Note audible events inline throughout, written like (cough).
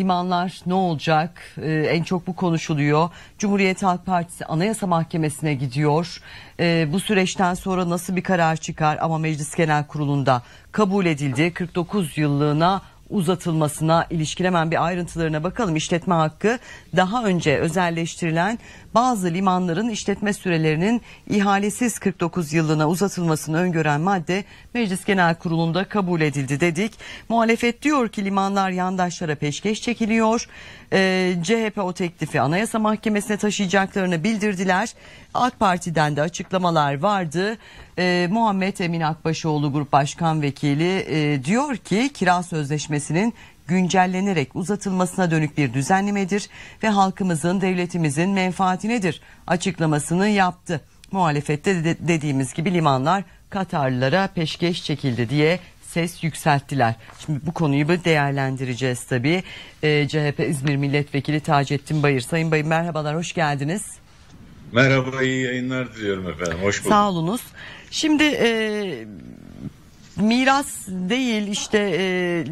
limanlar ne olacak? Ee, en çok bu konuşuluyor. Cumhuriyet Halk Partisi Anayasa Mahkemesi'ne gidiyor. Ee, bu süreçten sonra nasıl bir karar çıkar? Ama Meclis Genel Kurulu'nda kabul edildi. 49 yıllığına uzatılmasına ilişkin hemen bir ayrıntılarına bakalım. İşletme hakkı daha önce özelleştirilen bazı limanların işletme sürelerinin ihalesiz 49 yılına uzatılmasını öngören madde Meclis Genel Kurulu'nda kabul edildi dedik. Muhalefet diyor ki limanlar yandaşlara peşkeş çekiliyor. Ee, CHP o teklifi Anayasa Mahkemesi'ne taşıyacaklarını bildirdiler. AK Parti'den de açıklamalar vardı. Ee, Muhammed Emin Akbaşoğlu Grup Başkan Vekili e, diyor ki kira sözleşmesinin güncellenerek uzatılmasına dönük bir düzenlemedir ve halkımızın devletimizin menfaatinedir açıklamasını yaptı. Muhalefette de dediğimiz gibi limanlar Katarlılara peşkeş çekildi diye ses yükselttiler. Şimdi bu konuyu bir değerlendireceğiz tabii. Ee, CHP İzmir Milletvekili Taceddin Bayır. Sayın Bayır merhabalar, hoş geldiniz. Merhaba, iyi yayınlar diliyorum efendim. Hoş bulduk. Sağ olunuz. Şimdi e, miras değil işte e,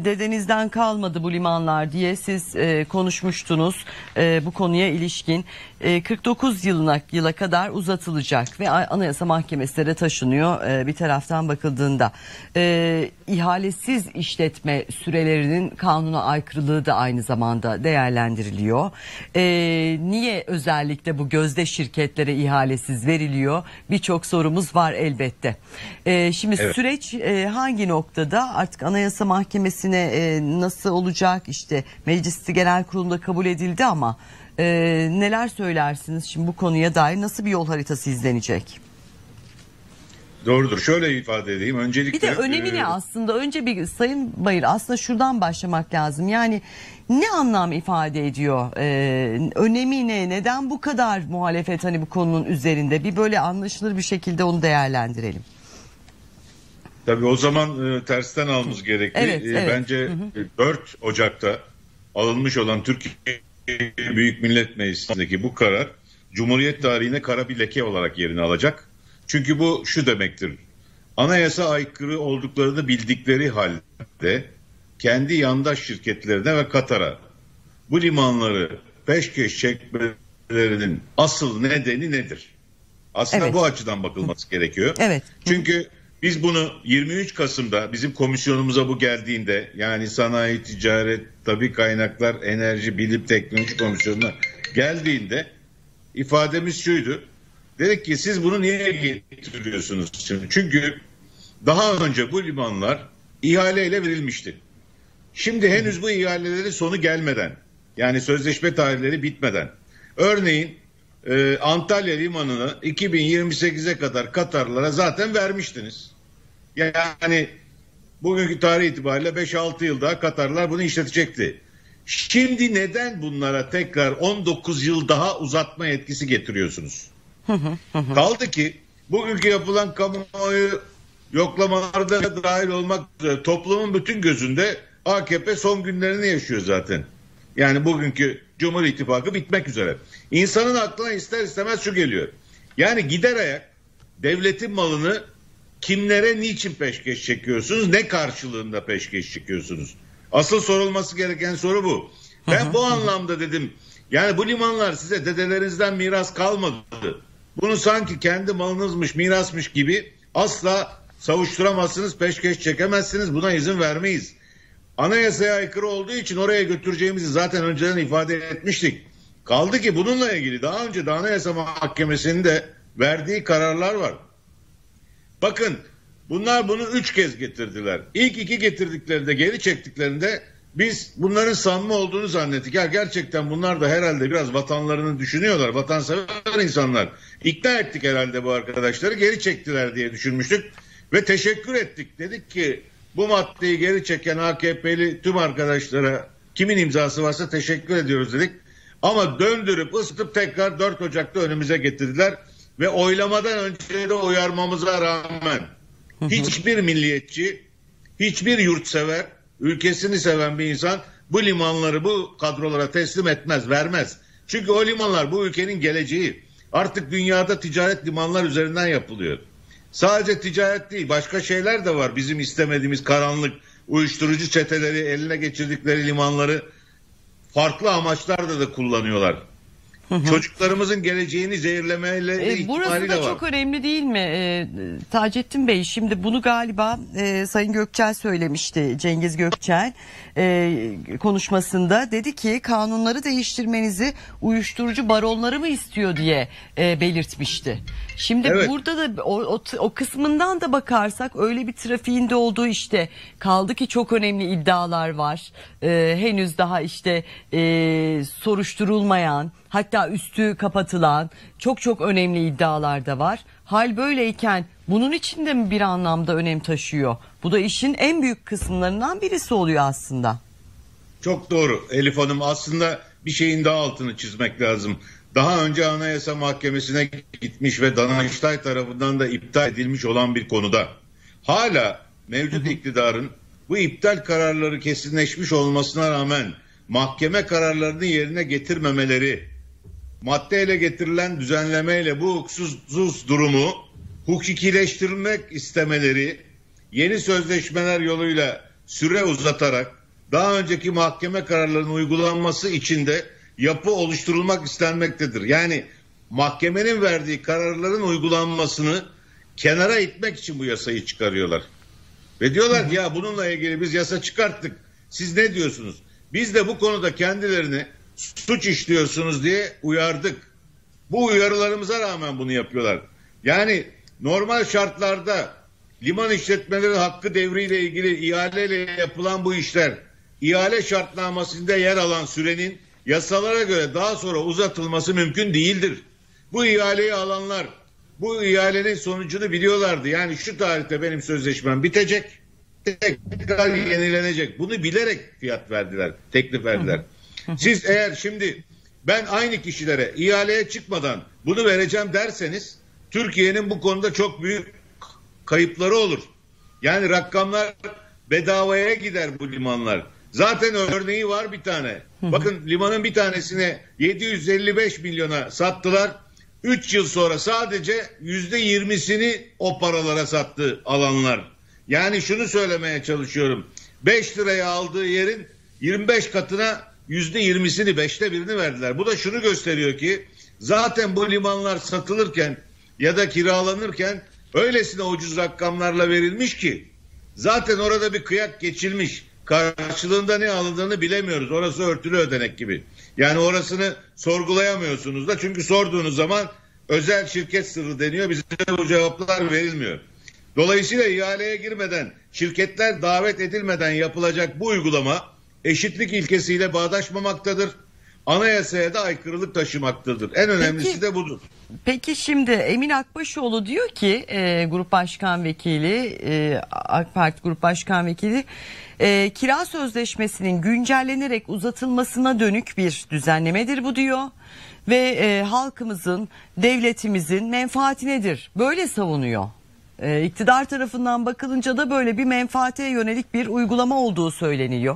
dedenizden kalmadı bu limanlar diye siz e, konuşmuştunuz e, bu konuya ilişkin. E, 49 yılına yıla kadar uzatılacak ve Anayasa Mahkemesi'ne de taşınıyor e, bir taraftan bakıldığında. E, ihalesiz işletme sürelerinin kanuna aykırılığı da aynı zamanda değerlendiriliyor. E, niye özellikle bu gözde şirketlere ihalesiz veriliyor? Birçok sorumuz var elbette. E, şimdi evet. süreç e, hangi noktada artık Anayasa Mahkemesi'ne e, nasıl olacak işte Meclisi Genel Kurulu'nda kabul edildi ama e, neler söylersiniz şimdi bu konuya dair nasıl bir yol haritası izlenecek? Doğrudur. Şöyle ifade edeyim. Öncelikle Bir de önemi e, ne aslında? Önce bir Sayın Bayır aslında şuradan başlamak lazım. Yani ne anlam ifade ediyor? Ee, önemi ne? Neden bu kadar muhalefet hani bu konunun üzerinde? Bir böyle anlaşılır bir şekilde onu değerlendirelim. Tabii o zaman e, tersten almamız gerekli. Evet, e, evet. Bence hı hı. 4 Ocak'ta alınmış olan Türkiye Büyük Millet Meclisi'ndeki bu karar Cumhuriyet tarihine kara bir leke olarak yerini alacak. Çünkü bu şu demektir. Anayasa aykırı olduklarını bildikleri halde kendi yandaş şirketlerine ve Katar'a bu limanları peşkeş çekmelerinin asıl nedeni nedir? Aslında evet. bu açıdan bakılması gerekiyor. Evet. Çünkü biz bunu 23 Kasım'da bizim komisyonumuza bu geldiğinde yani sanayi, ticaret, tabi kaynaklar, enerji, bilim, teknoloji komisyonuna geldiğinde ifademiz şuydu. Dedik ki siz bunu niye getiriyorsunuz şimdi? Çünkü daha önce bu limanlar ihaleyle verilmişti. Şimdi henüz bu ihalelerin sonu gelmeden yani sözleşme tarihleri bitmeden örneğin e, Antalya Limanı'nı 2028'e kadar Katarlara zaten vermiştiniz. Yani bugünkü tarih itibariyle 5-6 yıl daha Katarlar bunu işletecekti. Şimdi neden bunlara tekrar 19 yıl daha uzatma yetkisi getiriyorsunuz? Kaldı ki bugünkü yapılan kamuoyu yoklamalarda dahil olmak üzere toplumun bütün gözünde AKP son günlerini yaşıyor zaten. Yani bugünkü Cumhur İttifakı bitmek üzere. İnsanın aklına ister istemez şu geliyor. Yani gider ayak devletin malını kimlere niçin peşkeş çekiyorsunuz? Ne karşılığında peşkeş çekiyorsunuz? Asıl sorulması gereken soru bu. Ben bu anlamda dedim. Yani bu limanlar size dedelerinizden miras kalmadı. Bunu sanki kendi malınızmış, mirasmış gibi asla savuşturamazsınız, peşkeş çekemezsiniz. Buna izin vermeyiz. Anayasaya aykırı olduğu için oraya götüreceğimizi zaten önceden ifade etmiştik. Kaldı ki bununla ilgili daha önce de Anayasa Mahkemesi'nin de verdiği kararlar var. Bakın bunlar bunu üç kez getirdiler. İlk iki getirdiklerinde geri çektiklerinde biz bunların sanma olduğunu zannettik. Ya gerçekten bunlar da herhalde biraz vatanlarını düşünüyorlar. Vatansever insanlar. İkna ettik herhalde bu arkadaşları geri çektiler diye düşünmüştük. Ve teşekkür ettik. Dedik ki bu maddeyi geri çeken AKP'li tüm arkadaşlara kimin imzası varsa teşekkür ediyoruz dedik. Ama döndürüp ısıtıp tekrar 4 Ocak'ta önümüze getirdiler. Ve oylamadan önce de uyarmamıza rağmen hiçbir milliyetçi, hiçbir yurtsever, ülkesini seven bir insan bu limanları bu kadrolara teslim etmez, vermez. Çünkü o limanlar bu ülkenin geleceği. Artık dünyada ticaret limanlar üzerinden yapılıyor. Sadece ticaret değil başka şeyler de var. Bizim istemediğimiz karanlık uyuşturucu çeteleri eline geçirdikleri limanları farklı amaçlarda da kullanıyorlar. Çocuklarımızın geleceğini zehirlemeyle E, burası da var. çok önemli değil mi e, Taceddin Bey? Şimdi bunu galiba e, Sayın Gökçel söylemişti Cengiz Gökçel e, konuşmasında dedi ki kanunları değiştirmenizi uyuşturucu baronları mı istiyor diye e, belirtmişti. Şimdi Evet. burada da o, o, o kısmından da bakarsak öyle bir trafiğinde olduğu işte kaldı ki çok önemli iddialar var. E, henüz daha işte e, soruşturulmayan hatta üstü kapatılan çok çok önemli iddialar da var. Hal böyleyken bunun için de mi bir anlamda önem taşıyor? Bu da işin en büyük kısımlarından birisi oluyor aslında. Çok doğru Elif Hanım aslında bir şeyin daha altını çizmek lazım. Daha önce Anayasa Mahkemesi'ne gitmiş ve Danıştay tarafından da iptal edilmiş olan bir konuda hala mevcut iktidarın bu iptal kararları kesinleşmiş olmasına rağmen mahkeme kararlarını yerine getirmemeleri maddeyle getirilen düzenlemeyle bu hukuksuz durumu hukukileştirmek istemeleri yeni sözleşmeler yoluyla süre uzatarak daha önceki mahkeme kararlarının uygulanması için de yapı oluşturulmak istenmektedir. Yani mahkemenin verdiği kararların uygulanmasını kenara itmek için bu yasayı çıkarıyorlar. Ve diyorlar ki ya bununla ilgili biz yasa çıkarttık. Siz ne diyorsunuz? Biz de bu konuda kendilerini suç işliyorsunuz diye uyardık. Bu uyarılarımıza rağmen bunu yapıyorlar. Yani normal şartlarda liman işletmeleri hakkı devriyle ilgili ihaleyle yapılan bu işler ihale şartnamesinde yer alan sürenin yasalara göre daha sonra uzatılması mümkün değildir. Bu ihaleyi alanlar bu ihalenin sonucunu biliyorlardı. Yani şu tarihte benim sözleşmem bitecek. Tekrar yenilenecek. Bunu bilerek fiyat verdiler, teklif verdiler. (laughs) Siz eğer şimdi ben aynı kişilere ihaleye çıkmadan bunu vereceğim derseniz Türkiye'nin bu konuda çok büyük kayıpları olur. Yani rakamlar bedavaya gider bu limanlar. Zaten örneği var bir tane. Bakın limanın bir tanesine 755 milyona sattılar. 3 yıl sonra sadece yüzde 20'sini o paralara sattı alanlar. Yani şunu söylemeye çalışıyorum. 5 liraya aldığı yerin 25 katına yüzde 20'sini 5'te birini verdiler. Bu da şunu gösteriyor ki zaten bu limanlar satılırken ya da kiralanırken öylesine ucuz rakamlarla verilmiş ki zaten orada bir kıyak geçilmiş. Karşılığında ne alındığını bilemiyoruz. Orası örtülü ödenek gibi. Yani orasını sorgulayamıyorsunuz da çünkü sorduğunuz zaman özel şirket sırrı deniyor. Bize bu cevaplar verilmiyor. Dolayısıyla ihaleye girmeden, şirketler davet edilmeden yapılacak bu uygulama eşitlik ilkesiyle bağdaşmamaktadır. Anayasaya da aykırılık taşımaktadır. En önemlisi Peki- de budur. Peki şimdi Emin Akbaşoğlu diyor ki e, Grup Başkan Vekili e, AK Parti Grup Başkan Vekili e, kira sözleşmesinin güncellenerek uzatılmasına dönük bir düzenlemedir bu diyor ve e, halkımızın devletimizin menfaatinedir böyle savunuyor. E, iktidar tarafından bakılınca da böyle bir menfaate yönelik bir uygulama olduğu söyleniyor.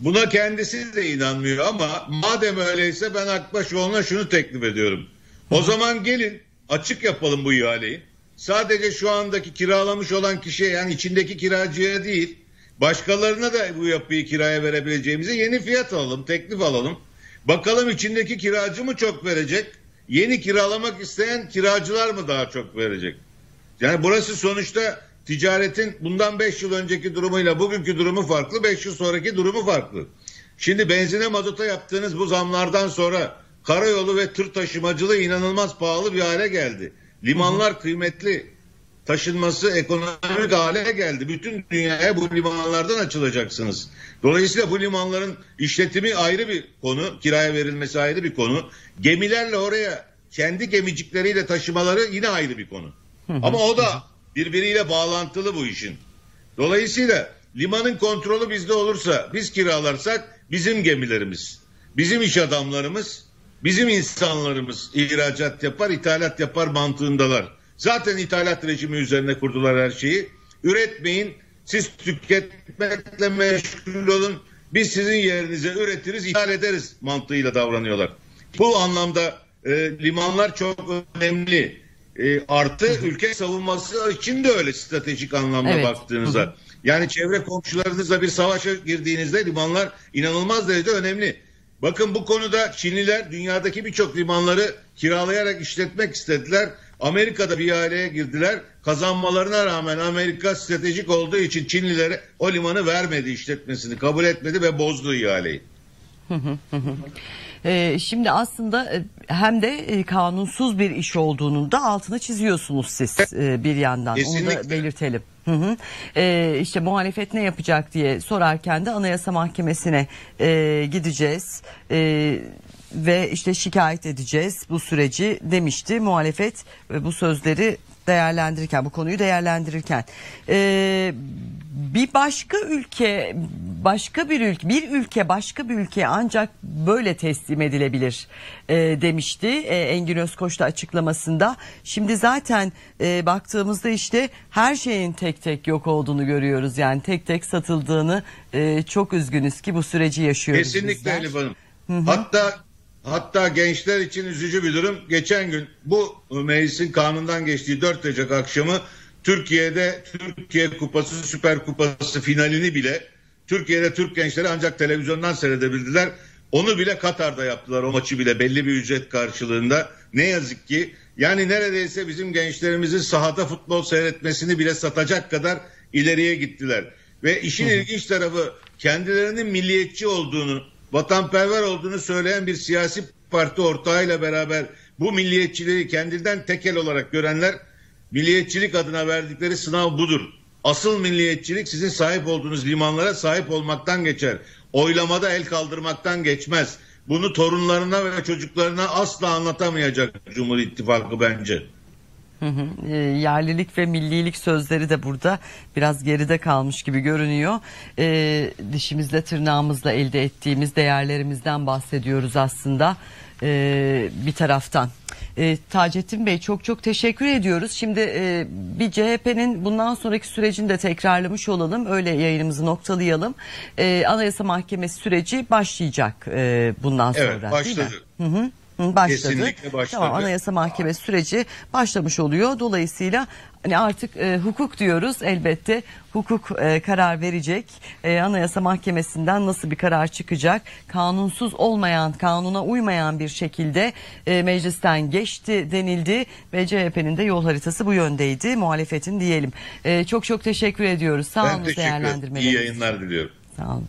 Buna kendisi de inanmıyor ama madem öyleyse ben Akbaşoğlu'na şunu teklif ediyorum. O zaman gelin açık yapalım bu ihaleyi. Sadece şu andaki kiralamış olan kişiye yani içindeki kiracıya değil başkalarına da bu yapıyı kiraya verebileceğimize yeni fiyat alalım, teklif alalım. Bakalım içindeki kiracı mı çok verecek? Yeni kiralamak isteyen kiracılar mı daha çok verecek? Yani burası sonuçta ticaretin bundan 5 yıl önceki durumuyla bugünkü durumu farklı, 5 yıl sonraki durumu farklı. Şimdi benzine mazota yaptığınız bu zamlardan sonra karayolu ve tır taşımacılığı inanılmaz pahalı bir hale geldi. Limanlar kıymetli, taşınması ekonomik hale geldi. Bütün dünyaya bu limanlardan açılacaksınız. Dolayısıyla bu limanların işletimi ayrı bir konu, kiraya verilmesi ayrı bir konu. Gemilerle oraya kendi gemicikleriyle taşımaları yine ayrı bir konu. Ama o da birbiriyle bağlantılı bu işin. Dolayısıyla limanın kontrolü bizde olursa, biz kiralarsak bizim gemilerimiz, bizim iş adamlarımız, bizim insanlarımız ihracat yapar, ithalat yapar mantığındalar. Zaten ithalat rejimi üzerine kurdular her şeyi. Üretmeyin, siz tüketmekle meşgul olun. Biz sizin yerinize üretiriz, ithal ederiz mantığıyla davranıyorlar. Bu anlamda e, limanlar çok önemli. E, artı ülke savunması için de öyle stratejik anlamda Evet. baktığınızda. Yani çevre komşularınızla bir savaşa girdiğinizde limanlar inanılmaz derecede önemli. Bakın bu konuda Çinliler dünyadaki birçok limanları kiralayarak işletmek istediler. Amerika'da bir ihaleye girdiler. Kazanmalarına rağmen Amerika stratejik olduğu için Çinlilere o limanı vermedi işletmesini, kabul etmedi ve bozdu ihaleyi. Ee, şimdi aslında e, hem de e, kanunsuz bir iş olduğunun da altını çiziyorsunuz siz e, bir yandan. Onu da Kesinlikle. belirtelim. Hı hı. Ee, işte muhalefet ne yapacak diye sorarken de Anayasa Mahkemesi'ne e, gideceğiz. E, ve işte şikayet edeceğiz bu süreci demişti muhalefet ve bu sözleri değerlendirirken bu konuyu değerlendirirken Ee, bir başka ülke başka bir ülke bir ülke başka bir ülkeye ancak böyle teslim edilebilir e, demişti e, Engin Özkoç da açıklamasında. Şimdi zaten e, baktığımızda işte her şeyin tek tek yok olduğunu görüyoruz yani tek tek satıldığını e, çok üzgünüz ki bu süreci yaşıyoruz. Kesinlikle bizler. Elif Hanım. Hatta hatta gençler için üzücü bir durum. Geçen gün bu meclisin kanundan geçtiği 4 Ocak akşamı Türkiye'de Türkiye Kupası Süper Kupası finalini bile Türkiye'de Türk gençleri ancak televizyondan seyredebildiler. Onu bile Katar'da yaptılar o maçı bile belli bir ücret karşılığında. Ne yazık ki yani neredeyse bizim gençlerimizin sahada futbol seyretmesini bile satacak kadar ileriye gittiler. Ve işin ilginç tarafı kendilerinin milliyetçi olduğunu, vatanperver olduğunu söyleyen bir siyasi parti ortağıyla beraber bu milliyetçiliği kendinden tekel olarak görenler milliyetçilik adına verdikleri sınav budur. Asıl milliyetçilik sizin sahip olduğunuz limanlara sahip olmaktan geçer. Oylamada el kaldırmaktan geçmez. Bunu torunlarına ve çocuklarına asla anlatamayacak Cumhur İttifakı bence. Hı hı. E, yerlilik ve millilik sözleri de burada biraz geride kalmış gibi görünüyor. E, dişimizle tırnağımızla elde ettiğimiz değerlerimizden bahsediyoruz aslında e, bir taraftan. E, Taceddin Bey çok çok teşekkür ediyoruz. Şimdi e, bir CHP'nin bundan sonraki sürecini de tekrarlamış olalım. Öyle yayınımızı noktalayalım. E, Anayasa Mahkemesi süreci başlayacak e, bundan sonra Evet değil mi? başladı. Hı hı. Başladı. Kesinlikle başladı. Tamam Anayasa Mahkemesi süreci başlamış oluyor. Dolayısıyla hani artık e, hukuk diyoruz elbette. Hukuk e, karar verecek. E, Anayasa Mahkemesi'nden nasıl bir karar çıkacak? Kanunsuz olmayan, kanuna uymayan bir şekilde e, meclisten geçti denildi ve CHP'nin de yol haritası bu yöndeydi. Muhalefetin diyelim. E, çok çok teşekkür ediyoruz. Sağ olun ederim. İyi değerlendirmeleriniz. yayınlar diliyorum. Sağ olun.